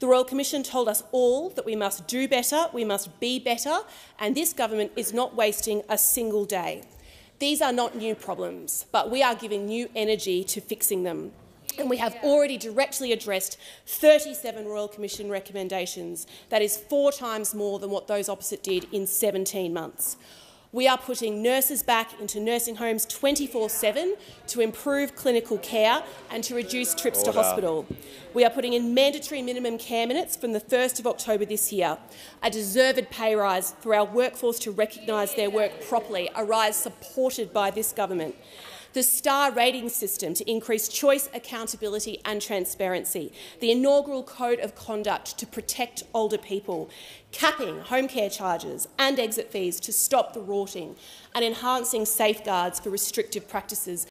The Royal Commission told us all that we must do better, we must be better, and this government is not wasting a single day. These are not new problems, but we are giving new energy to fixing them. And we have already directly addressed 37 Royal Commission recommendations. That is four times more than what those opposite did in 17 months. We are putting nurses back into nursing homes 24-7 to improve clinical care and to reduce trips Order. to hospital. We are putting in mandatory minimum care minutes from the 1st of October this year, a deserved pay rise for our workforce to recognise their work properly, a rise supported by this government the STAR rating system to increase choice, accountability and transparency, the inaugural Code of Conduct to protect older people, capping home care charges and exit fees to stop the rorting, and enhancing safeguards for restrictive practices